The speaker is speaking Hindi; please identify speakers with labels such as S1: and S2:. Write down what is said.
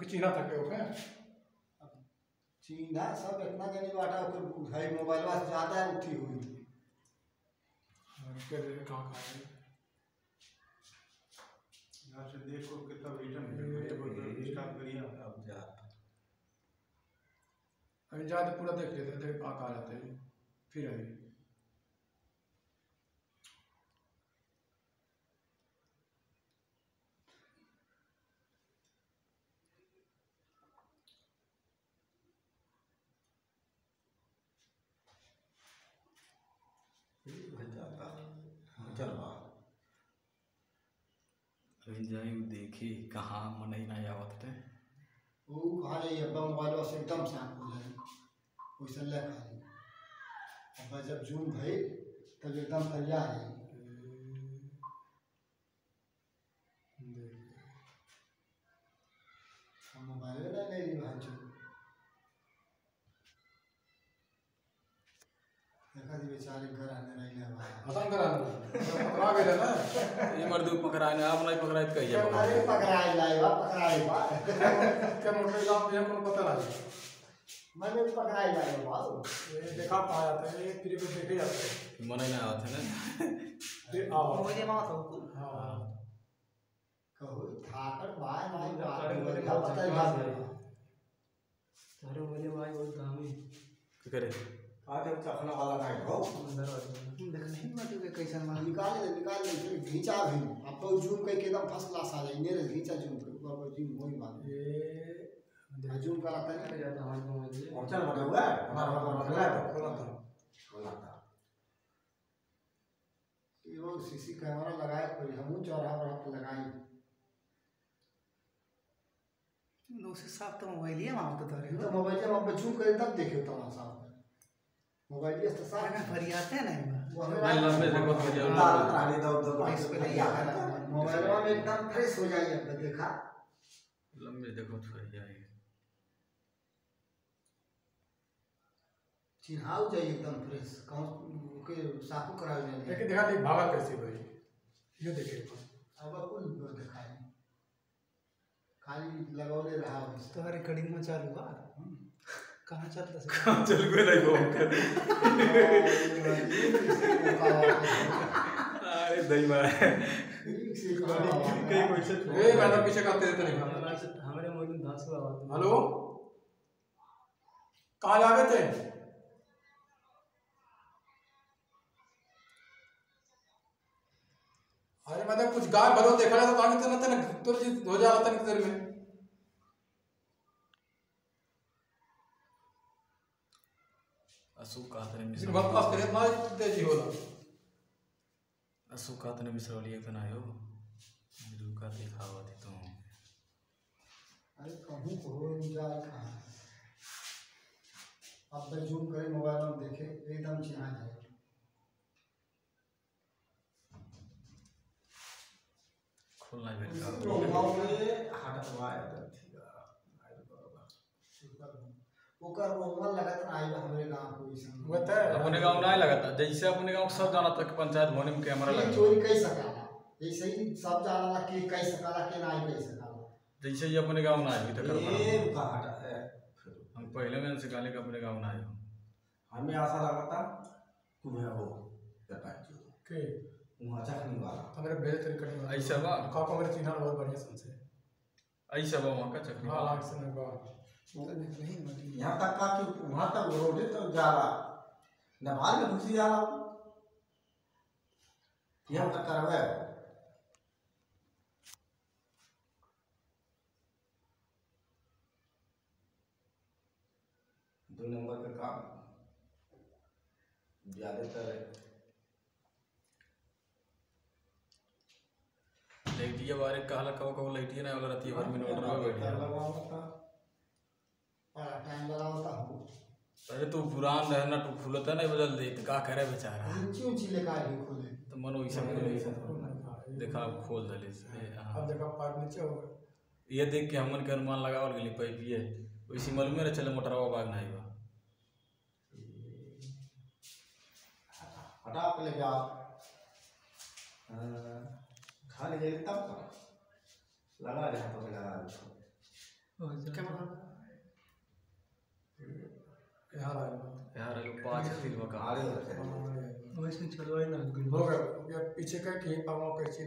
S1: ओके चिन्हा था के ओके
S2: चीना सब इतना जनी बाटा ओकर है मोबाइल से ज़्यादा उठी हुई
S1: और के रे कहाँ कहाँ है?
S3: यहाँ से देखो कितना रिटर्न स्टार्ट करिए
S4: अब जा।
S1: अभी जाते पूरा देख लेते हैं देख कहाँ जाते हैं। फिर अभी
S4: भल जाता चल बा
S5: अभी जाए, देखे, कहाँ मन ही नहीं आवत थे
S2: वो कहाँ जाइए अब्बा मोबाइल से एकदम शांत हो जाए वैसे ले। खाली अब्बा जब जूम भई, तब एकदम तैयार है हम मोबाइल ना ले ली भाई जो देखा दी बेचारे घर आने नहीं ले
S1: करा पकड़ा गए। ना
S5: ये मर्दू पकड़ाए ना नहीं पकड़ाए तो कहिए।
S2: अरे पकड़ाई बा पकड़ाई बा
S1: क्या मोटर गाँव में कोनो पता नहीं
S2: मैंने भी पकड़ाई लाई बा
S1: ये देखा पाया जाता है ये फिर भी देखे जाते हैं।
S5: मनई नहीं आवत है ना।
S1: फिर आओ।
S6: मुझे माँ सबको
S1: हाँ।
S2: कहू थाकर बाय नहीं बात बताई बात
S6: अरे मुझे भाई बहुत काम है
S5: क्या करे?
S4: आज हम चखना वाला नहीं हो
S6: अंदर देख के कैसा मार
S2: निकाल ले निकाल ले फिर घींचा भी अब तो जूम करके एकदम फ़र्स्ट क्लास आ जाए मेरे घींचा जूम कर ऊपर पर जूम वही बात
S1: ये
S2: जूम करा था नहीं
S6: जाता को मुझे
S4: और चल बड़े हुआ हमारा हमारा
S1: खोला था खोला था
S4: खोला था
S2: ये वो सीसी कैमरा लगाए कोई हम चौराहा पर हाथ लगाई
S6: उससे साफ़ तो मोबाइल ही है वहाँ तो
S2: तो मोबाइल जब आप जूम करें तब देखियो तमाशा। मोबाइल ये तो साफ़
S6: अरे फरियाते हैं नहीं
S2: वो हमें
S5: लंबे से बहुत बढ़िया
S4: उतार उतार दो दो
S6: इस पे नहीं आता।
S2: मोबाइल में एकदम फ्रेश हो जाइए अब देखा?
S5: लंबे देखो थोड़ी जाएगी।
S2: चिन्हाऊ जाइए एकदम फ्रेश। कहूँ के साफो कराओ जाइए
S1: लेकिन देखा नहीं भागा कैसे भाई ये देखे।
S2: अब कुल दिखाई खाली लगौले रहा बस
S6: तो रिकॉर्डिंग में चालू हुआ कहाँ चलता से
S5: चल गए नहीं वो अरे दही मारा कहीं कोई से
S1: ए मैडम पीछे का तेरे तो नहीं
S6: हमारे से- हमारे मोबाइल में धांसू आवाज़
S1: हेलो कहाँ जा रहे थे अरे मतलब कुछ गाय भलो देखा जाए तो आगे तो ना था तो हो जा रहा था किधर में
S5: असु का तने
S1: इसको
S5: मिसर
S1: बकवास करे ना तेज़ी
S5: का दिखावा थी तो
S2: अरे कहूँ को हो जाए कहाँ? अब तो जूम करे मोबाइल में देखे एकदम चिन्हा जाए।
S5: खोलना भी का।
S4: हटवाए तो ठीक
S2: ओकर मोबाइल लगत ना आई हमरे गाँव को इसन
S1: वो तो
S5: अपने गाँव नहीं लगाता जैसे अपने गाँव सब जाना तक पंचायत भवन में कैमरा लगा
S2: चोरी कई सकाला ऐसे ही सब जानला कि कई सकाला के ना कई सकाला
S5: जैसे ही अपने गाँव ना आए तक
S4: ये रुका हटा है
S5: हम पहले में से गाले का अपने गाँव ना आए
S4: हमें आशा लगा था तुम्हें हो सरपंच
S1: के
S4: वहाँ चखनी वाला
S1: हमारे भेज तरीके करने
S5: ऐसा बा?
S1: का को मेरे चिन्हा बहुत बढ़िया सन से
S5: ऐसा बा वहाँ का चक्री
S1: हाँ हाँ सुन बा
S6: नहीं मतलब
S4: यहाँ तक का कि वहाँ तक रोडे तक जा रहा। नेपाल में घुसी जा रहा। यहाँ तक करवे दो नंबर का काम। ज़्यादातर
S5: लैटिया बारे कहला कहो कहो लैटिया ना वाला रतिया भर में नोट रहा बैठ जा
S2: बड़ा टाइम लगा होता हूँ
S5: अरे तू पुरान रहना तू खुलता नहीं बदल दे तो का करे बेचारा?
S2: ऊँची ऊँची लेकर आए खोले।
S5: तो मनो ऐसा बोले देखा अब खोल दले से
S1: अब देखा पाइप नीचे हो
S5: ये देख के हमन के अनुमान लगावल गेली पाइप ये वैसे मालूम रहे चले मोटरवा बाग नहीं बा
S4: हटा के ले जाओ हाँ, खा ले तब लगा दे में लगा दे।
S6: और जा-
S1: यहाँ आया
S5: यार लोग पाँच फ़िल्म का
S4: आड़े होते हैं
S6: वैसे चलवाई ना
S1: हो गया पीछे का कहीं पावा कैसे